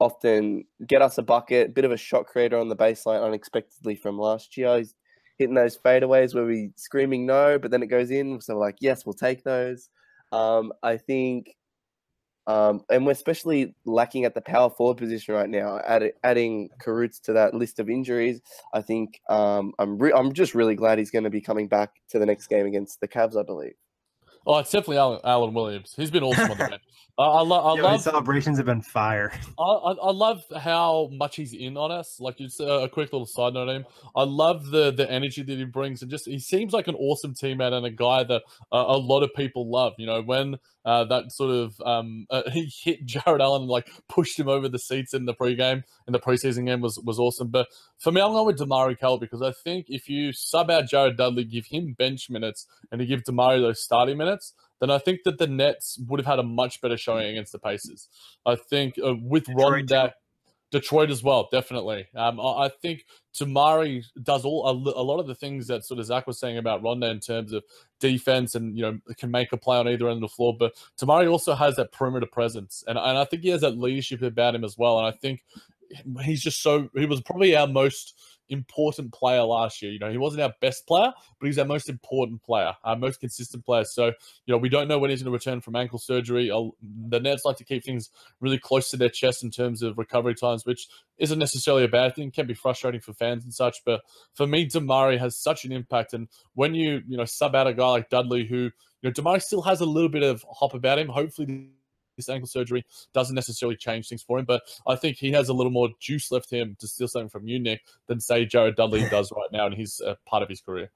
often get us a bucket. Bit of a shot creator on the baseline unexpectedly from last year. He's hitting those fadeaways where we screaming no, but then it goes in. So like, yes, we'll take those. Um, I think um, and we're especially lacking at the power forward position right now. Add, adding Kurucs to that list of injuries, I think um, I'm re- I'm just really glad he's going to be coming back to the next game against the Cavs, I believe. Oh, it's definitely Alan, Alan Williams. He's been awesome on the bench. I, I, lo- I love celebrations have been fire. I, I, I, love how much he's in on us. Like just a, a, quick little side note on him. I love the the energy that he brings, and just he seems like an awesome teammate and a guy that uh, a lot of people love. You know, when uh, that sort of um, uh, he hit Jarrett Allen and like pushed him over the seats in the pregame in the preseason game was was awesome. But for me, I'm going with DeMarre Carroll because I think if you sub out Jared Dudley, give him bench minutes, and you give DeMarre those starting minutes then I think that the Nets would have had a much better showing against the Pacers. I think uh, with Detroit Ron Detroit as well, definitely. Um, I, I, think DeMarre does all a, a, lot of the things that sort of Zach was saying about Rondae in terms of defense and you know can make a play on either end of the floor. But DeMarre also has that perimeter presence, and and I think he has that leadership about him as well. And I think he's just so he was probably our most important player last year. You know, he wasn't our best player, but he's our most important player, our most consistent player. So, you know, we don't know when he's going to return from ankle surgery. The Nets like to keep things really close to their chest in terms of recovery times, which isn't necessarily a bad thing. It can be frustrating for fans and such. But for me, DeMarre has such an impact. And when you, you know, sub out a guy like Dudley, who, you know, DeMarre still has a little bit of hop about him. Hopefully this ankle surgery doesn't necessarily change things for him, but I think he has a little more juice left him to steal something from you, Nick, than say Jared Dudley does right now in his uh, part of his career.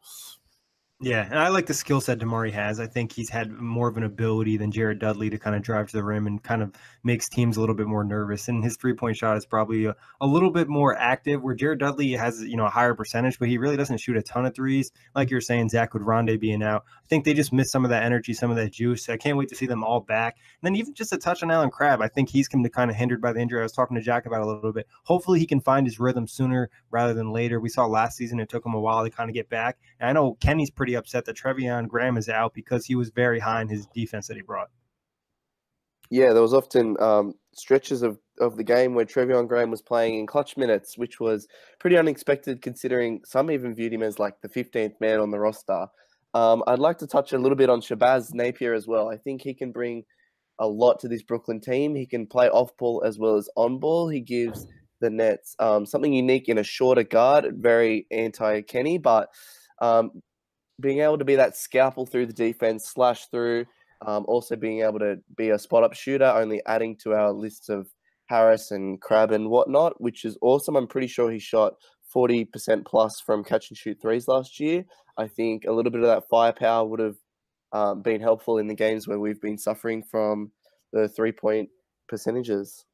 Yeah, and I like the skill set DeMarre has. I think he's had more of an ability than Jared Dudley to kind of drive to the rim and kind of makes teams a little bit more nervous. And his three point shot is probably a, a, little bit more active, where Jared Dudley has you know a higher percentage, but he really doesn't shoot a ton of threes. Like you're saying, Zach with Rondae being out, I think they just missed some of that energy, some of that juice. I can't wait to see them all back. And then even just a touch on Allen Crabbe, I think he's come to kind of hindered by the injury. I was talking to Jack about a little bit. Hopefully, he can find his rhythm sooner rather than later. We saw last season it took him a while to kind of get back. And I know Kenny's pretty upset that Treveon Graham is out because he was very high in his defense that he brought. Yeah, there was often um, stretches of, of the game where Treveon Graham was playing in clutch minutes, which was pretty unexpected considering some even viewed him as like the 15th man on the roster. Um, I'd like to touch a little bit on Shabazz Napier as well. I think he can bring a lot to this Brooklyn team. He can play off ball as well as on ball. He gives the Nets um, something unique in a shorter guard, very anti Kenny, but um, being able to be that scalpel through the defense, slash through, um, also being able to be a spot up shooter, only adding to our lists of Harris and Crabbe and whatnot, which is awesome. I'm pretty sure he shot 40% plus from catch and shoot threes last year. I think a little bit of that firepower would have um, been helpful in the games where we've been suffering from the three point percentages.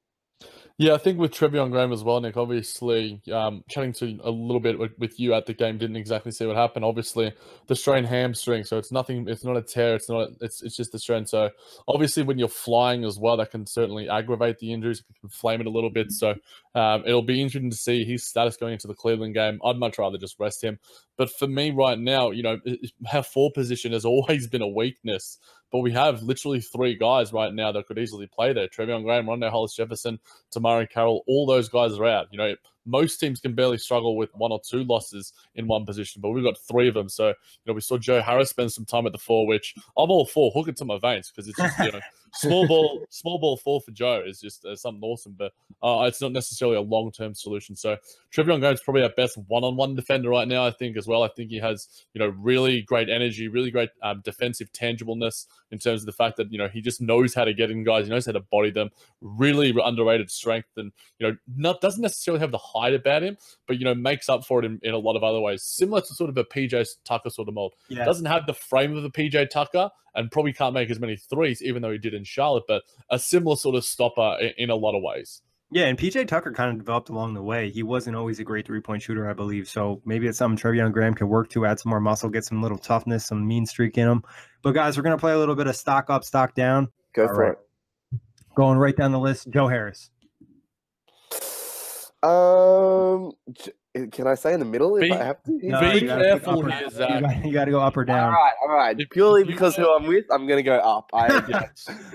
Yeah, I think with Treveon Graham as well, Nick. Obviously, um, chatting to a little bit with, with, you at the game, didn't exactly see what happened. Obviously, the strained hamstring, so it's nothing. It's not a tear. It's not. It's it's just a strain. So obviously, when you're flying as well, that can certainly aggravate the injuries. It can inflame it a little bit. So um, it'll be interesting to see his status going into the Cleveland game. I'd much rather just rest him. But for me right now, you know, our four position has always been a weakness. But we have literally three guys right now that could easily play there. Treveon Graham, Rondae Hollis Jefferson, DeMarre Carroll, all those guys are out. You know, most teams can barely struggle with one or two losses in one position, but we've got three of them. So, you know, we saw Joe Harris spend some time at the four, which I'm all for. Hook it to my veins because it's just, you know, small ball, small ball four for Joe is just uh, something awesome, but uh, it's not necessarily a long term solution. So, Treveon Graham's probably our best one on one defender right now, I think, as well. I think he has, you know, really great energy, really great um, defensive tangibleness in terms of the fact that, you know, he just knows how to get in guys, he knows how to body them, really underrated strength, and, you know, not doesn't necessarily have the height about him, but, you know, makes up for it in, in a lot of other ways. Similar to sort of a PJ Tucker sort of mold. Yeah. Doesn't have the frame of a PJ Tucker and probably can't make as many threes, even though he did in Charlotte, but a similar sort of stopper in, in a lot of ways. Yeah, and PJ Tucker kind of developed along the way. He wasn't always a great three point shooter, I believe. So maybe it's something Treveon Graham can work to add some more muscle, get some little toughness, some mean streak in him. But guys, we're gonna play a little bit of stock up, stock down. Go All for right. it. Going right down the list, Joe Harris. Um, can I say in the middle be, if I have to? No, be careful here, Zach. You got, you got, to go up or down. All right, all right. Purely because who I'm with, I'm going to go up. I,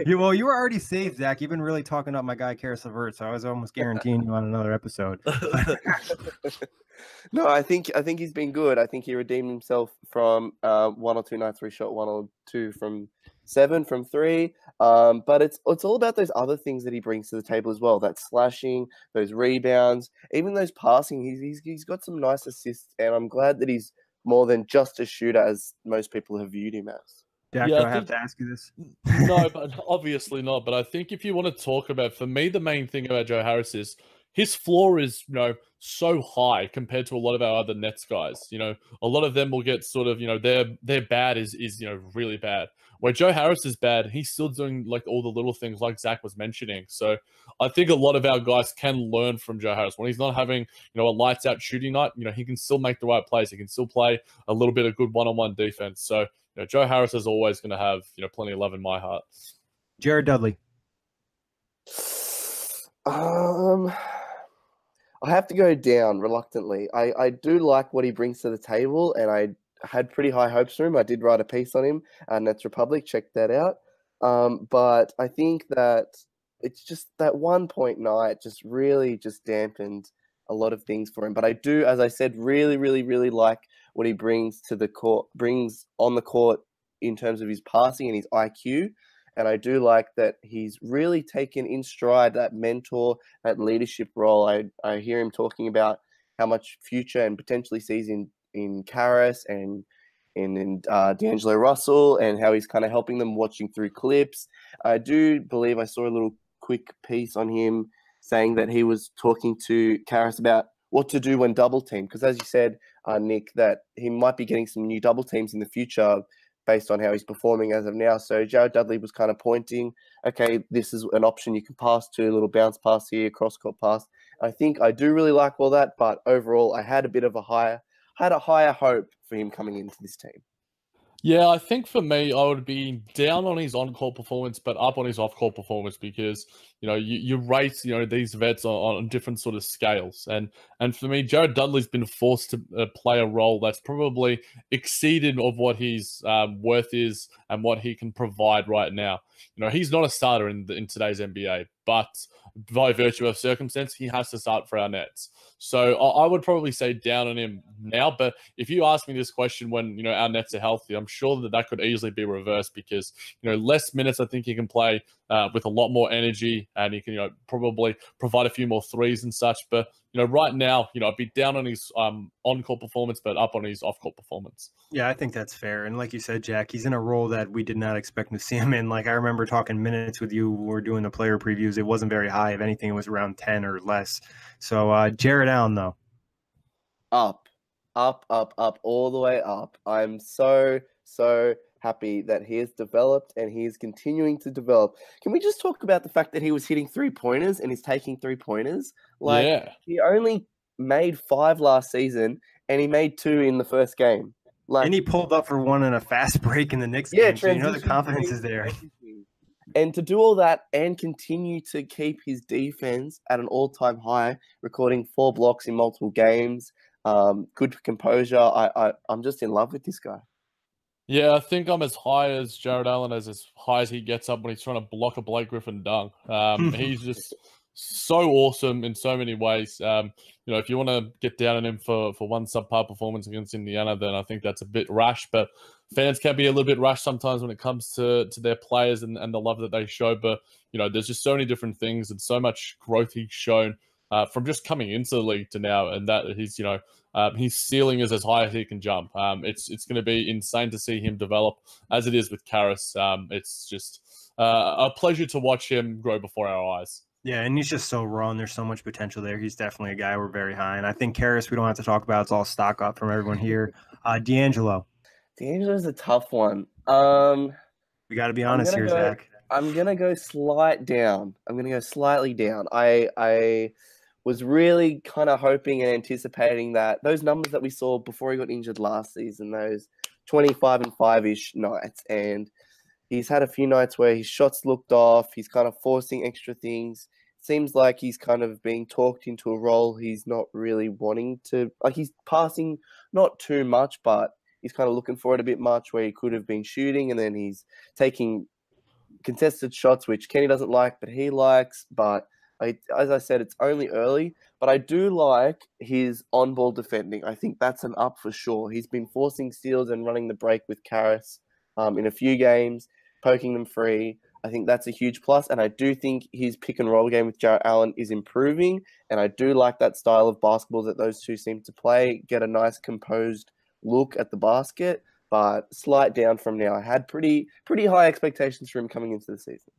yeah, well, you were already safe, Zach. You've been really talking up my guy, Caris LeVert, so I was almost guaranteeing you on another episode. no, I think I think he's been good. I think he redeemed himself from uh, one or two nights three shot, one or two from seven from three. Um, but it's it's all about those other things that he brings to the table as well. That slashing, those rebounds, even those passing. He's, he's he's got some nice assists, and I'm glad that he's more than just a shooter as most people have viewed him as. Jack, yeah, do I, I have to ask you this? no, but obviously not. But I think if you want to talk about, for me, the main thing about Joe Harris is his floor is, you know, so high compared to a lot of our other Nets guys. You know, a lot of them will get sort of, you know, their their bad is is you know really bad. Where Joe Harris is bad, he's still doing like all the little things like Zach was mentioning. So I think a lot of our guys can learn from Joe Harris. When he's not having, you know, a lights out shooting night, you know, he can still make the right plays. He can still play a little bit of good one on one defense. So, you know, Joe Harris is always going to have, you know, plenty of love in my heart. Jared Dudley. Um I have to go down reluctantly. I, I do like what he brings to the table, and I had pretty high hopes for him. I did write a piece on him on Nets Republic. Check that out. Um, but I think that it's just that one point night just really just dampened a lot of things for him. But I do, as I said, really, really, really like what he brings to the court, brings on the court in terms of his passing and his IQ. And I do like that he's really taken in stride that mentor, that leadership role. I, I hear him talking about how much future and potentially sees in, in Caris and in, in uh, D'Angelo Russell and how he's kind of helping them watching through clips. I do believe I saw a little quick piece on him saying that he was talking to Caris about what to do when double teamed. Because as you said, uh, Nick, that he might be getting some new double teams in the future based on how he's performing as of now. So Jared Dudley was kind of pointing, okay, this is an option you can pass to, a little bounce pass here, cross court pass. I think I do really like all that, but overall, I had a bit of a higher, had a higher hope for him coming into this team. Yeah, I think for me, I would be down on his on-court performance, but up on his off-court performance because you know you, you rate you know these vets on, on different sort of scales, and and for me, Jared Dudley's been forced to uh, play a role that's probably exceeded of what his um, worth is and what he can provide right now. You know, he's not a starter in the, in today's NBA, but by virtue of circumstance, he has to start for our Nets. So I, I would probably say down on him now. But if you ask me this question when you know our Nets are healthy, I'm sure that that could easily be reversed because you know less minutes. I think he can play uh, with a lot more energy, and he can you know probably provide a few more threes and such. But you know, right now, you know, I'd be down on his um, on-court performance, but up on his off-court performance. Yeah, I think that's fair. And like you said, Jack, he's in a role that we did not expect to see him in. Like I remember talking minutes with you. We were doing the player previews. It wasn't very high. If anything, it was around ten or less. So uh, Jarrett Allen, though. up, up, up, up, all the way up. I'm so, so happy that he has developed and he is continuing to develop. Can we just talk about the fact that he was hitting three pointers and he's taking three pointers? Like yeah. he only made five last season and he made two in the first game. Like and he pulled up for one in a fast break in the next Yeah, game. So you know the confidence is there. And to do all that and continue to keep his defense at an all-time high, recording four blocks in multiple games, um, good composure. I, I I'm just in love with this guy. Yeah, I think I'm as high as Jarrett Allen as as high as he gets up when he's trying to block a Blake Griffin dunk. Um, he's just so awesome in so many ways. Um, you know, if you want to get down on him for for one subpar performance against Indiana, then I think that's a bit rash. But fans can be a little bit rash sometimes when it comes to to their players and, and the love that they show. But you know, there's just so many different things and so much growth he's shown uh, from just coming into the league to now, and that he's you know um, his ceiling is as high as he can jump. Um, it's it's going to be insane to see him develop as it is with Caris. Um, it's just uh, a pleasure to watch him grow before our eyes. Yeah, and he's just so raw, and there's so much potential there. He's definitely a guy we're very high, and I think Caris we don't have to talk about. It's all stock up from everyone here. Uh, D'Angelo, D'Angelo's a tough one. Um, we got to be honest here, go- Zach. I'm gonna go slight down. I'm gonna go slightly down. I I was really kind of hoping and anticipating that those numbers that we saw before he got injured last season, those 25 and 5 ish nights, and he's had a few nights where his shots looked off, he's kind of forcing extra things. Seems like he's kind of being talked into a role he's not really wanting to like he's passing not too much, but he's kind of looking for it a bit much where he could have been shooting and then he's taking contested shots, which Kenny doesn't like, but he likes. But As I said, it's only early. But I do like his on ball defending. I think that's an up for sure. He's been forcing steals and running the break with Caris um, in a few games, poking them free. I think that's a huge plus, and I do think his pick and roll game with Jarrett Allen is improving, and I do like that style of basketball that those two seem to play. Get a nice composed look at the basket, but slight down from now. I had pretty pretty high expectations for him coming into the season.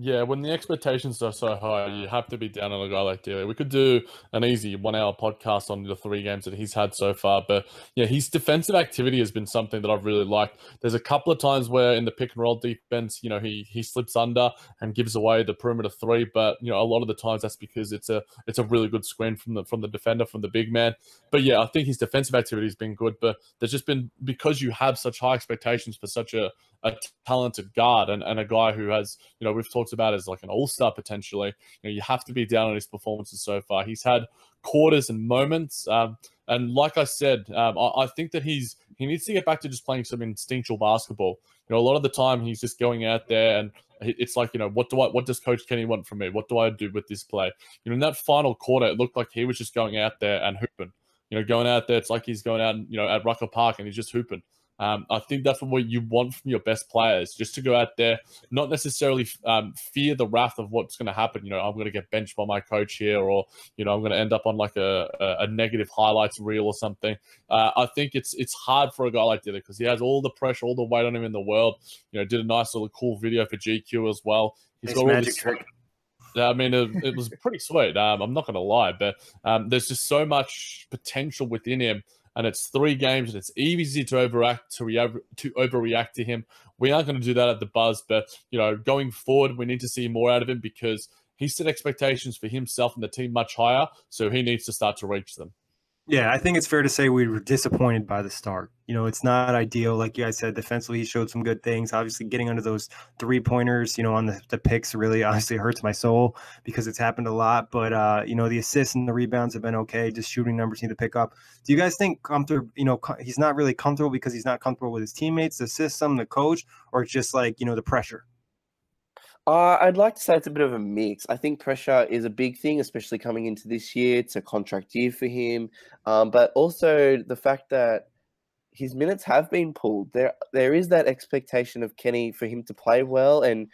Yeah, when the expectations are so high, you have to be down on a guy like Daly. We could do an easy one hour podcast on the three games that he's had so far. But yeah, his defensive activity has been something that I've really liked. There's a couple of times where in the pick and roll defense, you know, he he slips under and gives away the perimeter three. But you know, a lot of the times that's because it's a it's a really good screen from the from the defender, from the big man. But yeah, I think his defensive activity has been good. But there's just been because you have such high expectations for such a a talented guard and, and a guy who has, you know, we've talked about as like an all-star potentially. You know, you have to be down on his performances so far. He's had quarters and moments. Um, and like I said, um, I, I think that he's he needs to get back to just playing some instinctual basketball. You know, a lot of the time he's just going out there and it's like, you know, what do I what does Coach Kenny want from me? What do I do with this play? You know, in that final quarter, it looked like he was just going out there and hooping. You know, going out there, it's like he's going out, you know, at Rucker Park and he's just hooping. Um, I think that's what you want from your best players, just to go out there, not necessarily um, fear the wrath of what's going to happen. You know, I'm going to get benched by my coach here, or you know, I'm going to end up on like a, a, a negative highlights reel or something. Uh, I think it's it's hard for a guy like Dillard because he has all the pressure, all the weight on him in the world. You know, did a nice little cool video for GQ as well. He's got all magic this trick. I mean, it, it was pretty sweet. Um, I'm not going to lie, but um, there's just so much potential within him, and it's three games, and it's easy to overact to react to overreact to him. We aren't going to do that at the buzz, but you know, going forward, we need to see more out of him because he set expectations for himself and the team much higher, so he needs to start to reach them. Yeah, I think it's fair to say we were disappointed by the start. You know, it's not ideal. Like you guys said, defensively, he showed some good things. Obviously, getting under those three pointers, you know, on the, the picks really honestly hurts my soul because it's happened a lot. But, uh, you know, the assists and the rebounds have been okay. Just shooting numbers need to pick up. Do you guys think comfortable, you know, he's not really comfortable because he's not comfortable with his teammates, the system, the coach, or just like, you know, the pressure? Uh, I'd like to say it's a bit of a mix. I think pressure is a big thing, especially coming into this year. It's a contract year for him, um, but also the fact that his minutes have been pulled. There, there is that expectation of Kenny for him to play well, and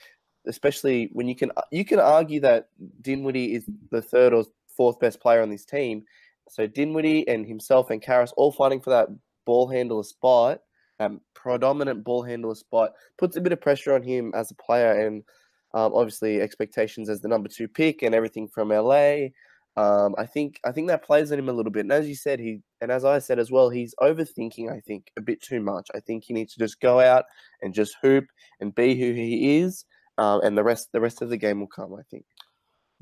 especially when you can you can argue that Dinwiddie is the third or fourth best player on this team. So Dinwiddie and himself and Caris all fighting for that ball handler spot, um, predominant ball handler spot, puts a bit of pressure on him as a player and. Um, obviously, expectations as the number two pick and everything from LA. Um, I think I think that plays on him a little bit. And as you said, he and as I said as well, he's overthinking. I think a bit too much. I think he needs to just go out and just hoop and be who he is, um, and the rest the rest of the game will come. I think.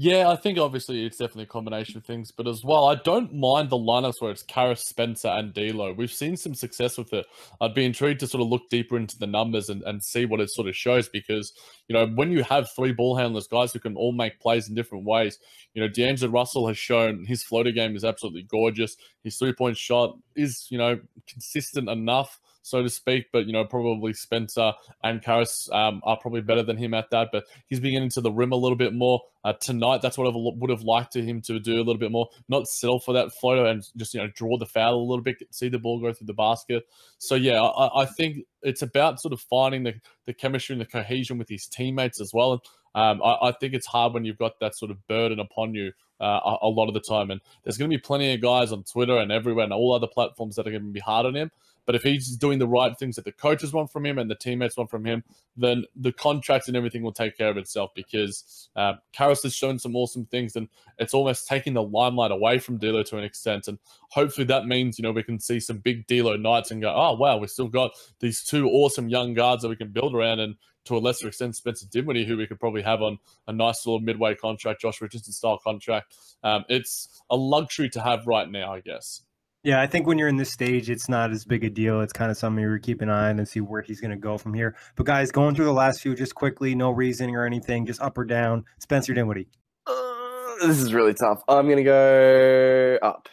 Yeah, I think obviously it's definitely a combination of things, but as well, I don't mind the lineups where it's Caris, Spencer, and D'Lo. We've seen some success with it. I'd be intrigued to sort of look deeper into the numbers and, and see what it sort of shows because you know when you have three ball handlers, guys who can all make plays in different ways. You know, D'Angelo Russell has shown his floater game is absolutely gorgeous. His three point shot is you know consistent enough so to speak. But you know, probably Spencer and Caris um, are probably better than him at that. But he's beginning to the rim a little bit more uh, tonight. That's what I would have liked to him to do a little bit more, not settle for that floater and just you know draw the foul a little bit, see the ball go through the basket. So yeah, I, I think it's about sort of finding the the chemistry and the cohesion with his teammates as well. Um, I, I, think it's hard when you've got that sort of burden upon you uh, a, a, lot of the time. And there's going to be plenty of guys on Twitter and everywhere and all other platforms that are going to be hard on him. But if he's doing the right things that the coaches want from him and the teammates want from him, then the contracts and everything will take care of itself because uh, Caris has shown some awesome things and it's almost taking the limelight away from D'Lo to an extent. And hopefully that means, you know, we can see some big D'Lo nights and go, oh, wow, we've still got these two awesome young guards that we can build around and to a lesser extent, Spencer Dinwiddie, who we could probably have on a nice little midway contract, Josh Richardson style contract. Um, it's a luxury to have right now, I guess. Yeah, I think when you're in this stage, it's not as big a deal. It's kind of something you keep an eye on and see where he's going to go from here. But guys, going through the last few just quickly, no reasoning or anything, just up or down. Spencer Dinwiddie. Uh, this is really tough. I'm going to go up.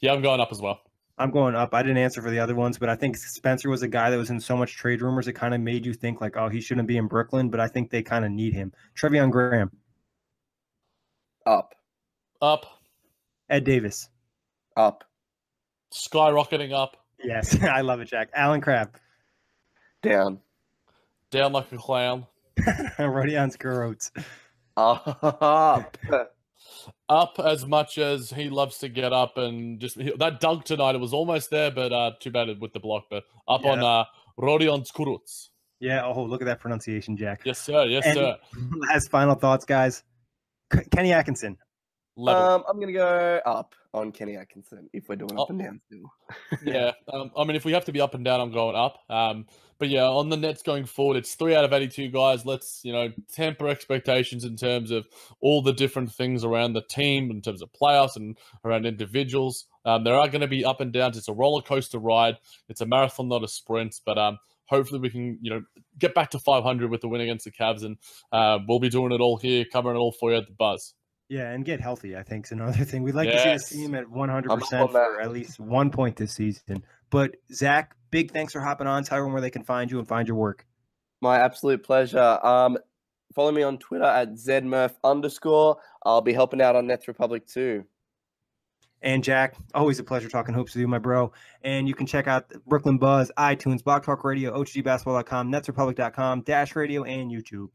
Yeah, I'm going up as well. I'm going up. I didn't answer for the other ones, but I think Spencer was a guy that was in so much trade rumors. It kind of made you think like, oh, he shouldn't be in Brooklyn, but I think they kind of need him. Treveon Graham. Up. Up. Ed Davis. Up skyrocketing up. Yes, I love it, Jack. Allen Crabbe. Down. Down like a clown. Rodion Kurucs. Up. up as much as he loves to get up and just that dunk tonight. It was almost there, but uh, too bad with the block. But up yeah. on uh, Rodion Kurucs. Yeah. Oh, look at that pronunciation, Jack. Yes, sir. Yes, and sir. Last final thoughts, guys. Kenny Atkinson. Um, I'm gonna go up on Kenny Atkinson if we're doing up oh, and down still. yeah, um, I mean, if we have to be up and down, I'm going up. Um, but yeah, on the Nets going forward, it's three out of 82 guys. Let's you know temper expectations in terms of all the different things around the team, in terms of playoffs and around individuals. Um, there are going to be up and downs. It's a roller coaster ride. It's a marathon, not a sprint. But um, hopefully we can you know get back to 500 with the win against the Cavs, and uh, we'll be doing it all here, covering it all for you at the Buzz. Yeah, and get healthy, I think, is another thing. We'd like yes. to see this team at 100% for at least one point this season. But, Zach, big thanks for hopping on. Tell everyone where they can find you and find your work. My absolute pleasure. Um, follow me on Twitter at zmurph underscore. I'll be helping out on Nets Republic too. And Jack, always a pleasure talking hoops with you, my bro. And you can check out Brooklyn Buzz, iTunes, Blog Talk Radio, OTGBasketball.com, NetsRepublic.com, Dash Radio, and YouTube.